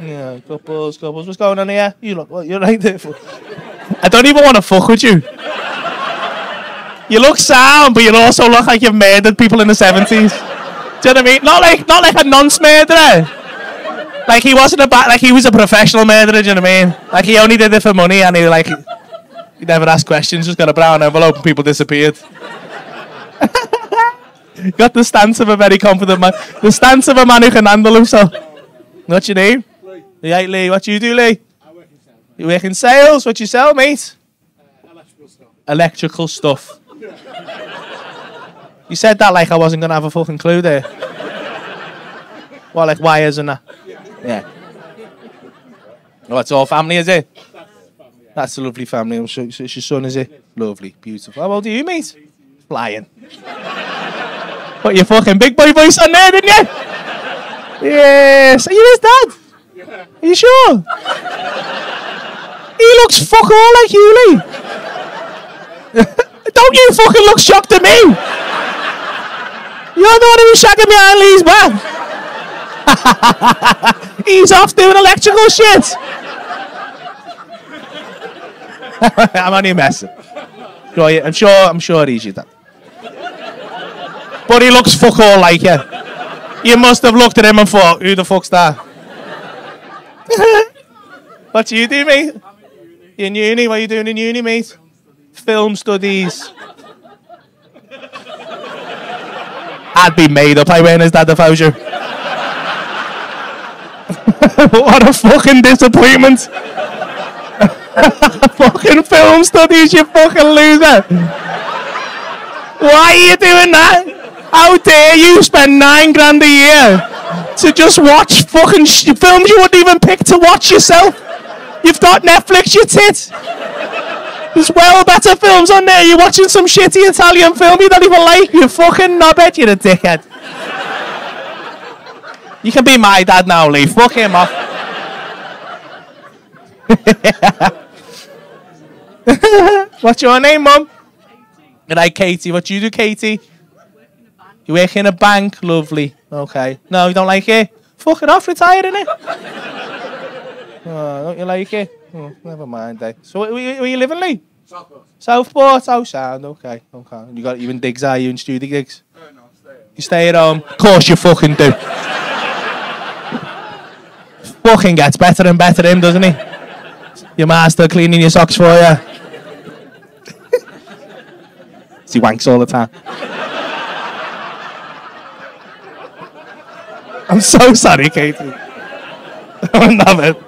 Yeah, couples, couples. What's going on here? You look, what, you're right there for. I don't even want to fuck with you. You look sound, but you also look like you've murdered people in the 70s. Do you know what I mean? Not like, not like a nonce murderer. Like he wasn't a bad, like he was a professional murderer, do you know what I mean? Like he only did it for money and he like, he never asked questions, just got a brown envelope and people disappeared. got the stance of a very confident man. The stance of a man who can handle himself. What's your name? Yeah, Lee. What do you do, Lee? I work in sales, mate. You work in sales. What do you sell, mate? Uh, electrical stuff. Electrical stuff. You said that like I wasn't gonna have a fucking clue there. Well, like wires and that. Yeah. Oh, it's all family, is it? That's family, yeah. That's a lovely family. I'm sure it's your son, is it? Lovely, beautiful. How old are you, mate? Flying. Put your fucking big boy voice on there, didn't you? Yes. Are you his dad? Are you sure? he looks fuck all like you, Lee. Don't you fucking look shocked at me. You're the one who was shagging behind Lee's back. He's off doing electrical shit. I'm only messing. I'm sure. I'm sure he's your dad. But he looks fuck all like you. You must have looked at him and thought, "Who the fuck's that?" what do you do, mate? In uni? What are you doing in uni, mate? Film studies. I'd be made up. I went as dad if I what a fucking disappointment. fucking film studies, you fucking loser. Why are you doing that? How dare you spend nine grand a year to just watch fucking sh- films you wouldn't even pick to watch yourself? You've got Netflix, you tit. There's well better films on there. You're watching some shitty Italian film you don't even like. You fucking knobhead. You're a dickhead. You can be my dad now, Lee. Fuck him off. What's your name, Mum? Good night, Katie. What do you do, Katie? You work in a bank. Lovely. Okay. No, you don't like it? Fuck it off. Retire, innit? oh, don't you like it? Oh, never mind, eh? So, where, where, where you living, Lee? Southport. Southport. Oh, sound. Okay. Okay. You got you in digs, are you? In studio gigs? No, stay home. You stay at home? Of course you fucking do. fucking gets better and better, him, doesn't he? Your master cleaning your socks for you. he wanks all the time. I'm so sorry, Katie. I love it.